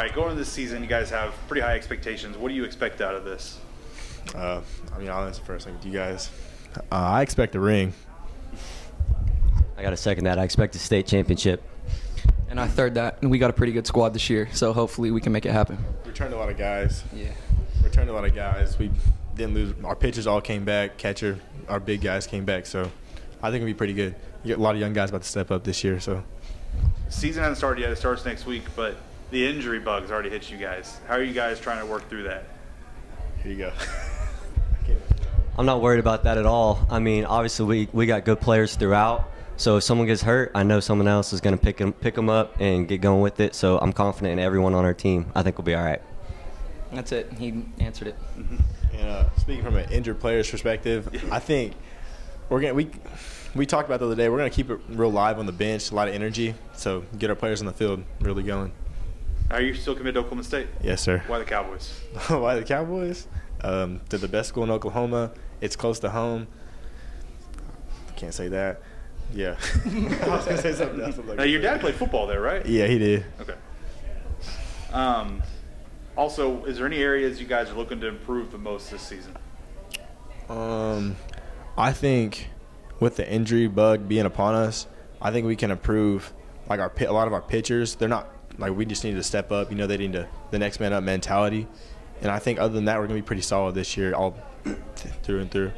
right, going into this season, you guys have pretty high expectations. What do you expect out of this? Uh, I mean, I'll answer first. Like, you guys, uh, I expect a ring. I got to second that. I expect a state championship. And I third that. And we got a pretty good squad this year, so hopefully we can make it happen. Returned a lot of guys. Yeah. Returned a lot of guys. We didn't lose. Our pitchers all came back. Catcher, our big guys came back. So I think it'll be pretty good. You get a lot of young guys about to step up this year. So Season hasn't started yet. It starts next week, but the injury bug's already hit you guys. How are you guys trying to work through that? here you go. I'm not worried about that at all. I mean, obviously we, we got good players throughout. So if someone gets hurt, I know someone else is going to pick them pick them up and get going with it. So I'm confident in everyone on our team. I think we'll be all right. That's it. He answered it. And uh, speaking from an injured player's perspective, I think we're gonna we we talked about the other day. We're gonna keep it real live on the bench, a lot of energy, so get our players on the field really going. Are you still committed to Oklahoma State? Yes, sir. Why the Cowboys? Why the Cowboys? Um, they're the best school in Oklahoma. It's close to home. Can't say that. Yeah. I was gonna say something else. Like, Now, your dad played football there, right? Yeah, he did. Okay. Um, also, is there any areas you guys are looking to improve the most this season? Um, I think with the injury bug being upon us, I think we can improve. Like our a lot of our pitchers, they're not like we just need to step up. You know, they need to the next man up mentality. And I think other than that, we're gonna be pretty solid this year, all through and through.